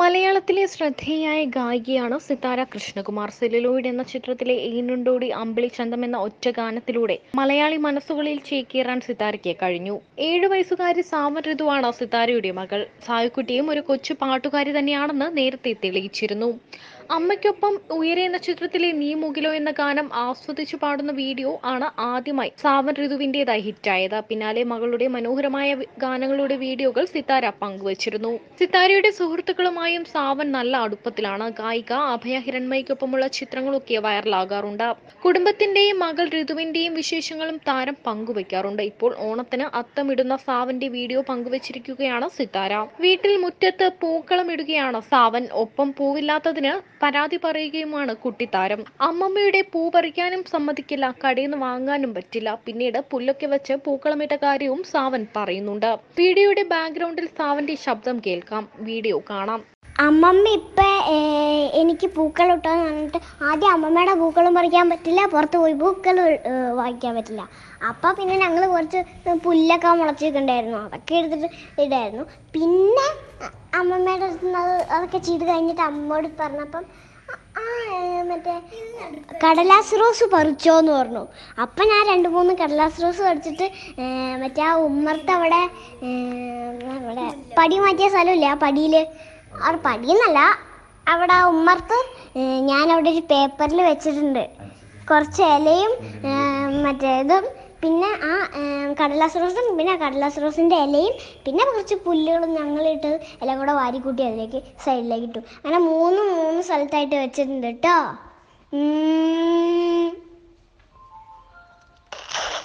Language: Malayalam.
മലയാളത്തിലെ ശ്രദ്ധേയായ ഗായികയാണ് സിതാര കൃഷ്ണകുമാർ? സെല്ലുലോയിഡ് എന്ന ചിത്രത്തിലെ ഏനുണ്ടോടി അമ്പിളി ചന്തം എന്ന ഒറ്റ ഗാനത്തിലൂടെ മലയാളി മനസ്സുകളിൽ ചേക്കേറാൻ സിതാരയ്ക്ക് കഴിഞ്ഞു. ഏഴു വയസ്സുകാരി സാമൻ ഋതുവാണ് സിതാരയുടെ മകൾ. സായുക്കുട്ടിയും ഒരു കൊച്ചു പാട്ടുകാരി തന്നെയാണെന്ന് നേരത്തെ തെളിയിച്ചിരുന്നു. അമ്മയ്ക്കൊപ്പം ഉയരെ എന്ന ചിത്രത്തിലെ നീ മുകിലോ എന്ന ഗാനം ആസ്വദിച്ചു പാടുന്ന വീഡിയോ ആണ് ആദ്യമായി സാവൻ ഋതുവിന്റെതായി ഹിറ്റായത്. പിന്നാലെ മകളുടെ മനോഹരമായ ഗാനങ്ങളുടെ വീഡിയോകൾ സിതാര പങ്കുവച്ചിരുന്നു. സിതാരയുടെ സുഹൃത്തുക്കളുമായും സാവൻ നല്ല അടുപ്പത്തിലാണ്. ഗായിക അഭയ ഹിരൺമയ്ക്കൊപ്പമുള്ള ചിത്രങ്ങളൊക്കെ വൈറലാകാറുണ്ട്. കുടുംബത്തിന്റെയും മകൾ ഋതുവിന്റെയും വിശേഷങ്ങളും താരം പങ്കുവയ്ക്കാറുണ്ട്. ഇപ്പോൾ ഓണത്തിന് അത്തമിടുന്ന സാവന്റെ വീഡിയോ പങ്കുവച്ചിരിക്കുകയാണ് സിതാര. വീട്ടിൽ മുറ്റത്ത് പൂക്കളം ഇടുകയാണ് സാവൻ. ഒപ്പം പൂവില്ലാത്തതിന് പരാതി പറയുകയുമാണ് കുട്ടിത്താരം. അമ്മമ്മയുടെ പൂ പറിക്കാനും സമ്മതിക്കില്ല. കടയിൽ നിന്ന് വാങ്ങാനും പറ്റില്ല. പിന്നീട് പുല്ലൊക്കെ വെച്ച് പൂക്കളമിട്ട കാര്യവും സാവൻ പറയുന്നുണ്ട്. വീഡിയോയുടെ ബാക്ക്ഗ്രൗണ്ടിൽ സാവന്റെ ശബ്ദം കേൾക്കാം. വീഡിയോ കാണാം. അമ്മമ്മ ഇപ്പം എനിക്ക് പൂക്കൾ ഇട്ടോന്ന് പറഞ്ഞിട്ട് ആദ്യം അമ്മമ്മയുടെ പൂക്കളും പറിക്കാൻ പറ്റില്ല പുറത്ത് പോയി പൂക്കൾ വാങ്ങിക്കാൻ പറ്റില്ല. അപ്പം പിന്നെ ഞങ്ങൾ കുറച്ച് പുല്ലൊക്കെ മുളച്ചിട്ടുണ്ടായിരുന്നു അതൊക്കെ എടുത്തിട്ട് ഇടായിരുന്നു. പിന്നെ അമ്മമ്മയുടെ അതൊക്കെ ചെയ്ത് കഴിഞ്ഞിട്ട് അമ്മയോട് പറഞ്ഞപ്പം മറ്റേ കടലാസ് റോസ് പറിച്ചോ എന്ന് പറഞ്ഞു. അപ്പം ഞാൻ രണ്ട് മൂന്ന് കടലാസ് റോസ് പറിച്ചിട്ട് മറ്റേ ആ ഉമ്മർത്ത് അവിടെ അവിടെ പടി മാറ്റിയ സ്ഥലമില്ല ആ പടിയിൽ അവിടെ പടിയെന്നല്ല അവിടെ ഉമ്മർത്ത് അവിടെ ഒരു പേപ്പറിൽ വെച്ചിട്ടുണ്ട്. കുറച്ച് ഇലയും മറ്റേ ഇതും പിന്നെ ആ കടലാസ് റോസും പിന്നെ കടലാസ് റോസിന്റെ ഇലയും പിന്നെ കുറച്ച് പുല്ലുകളും ഞങ്ങളിട്ട് എല്ലാം കൂടെ വാരിക്കൂട്ടി അതിലേക്ക് സൈഡിലേക്ക് ഇട്ടു. അങ്ങനെ മൂന്ന് മൂന്ന് സ്ഥലത്തായിട്ട് വെച്ചിട്ടുണ്ട് കേട്ടോ.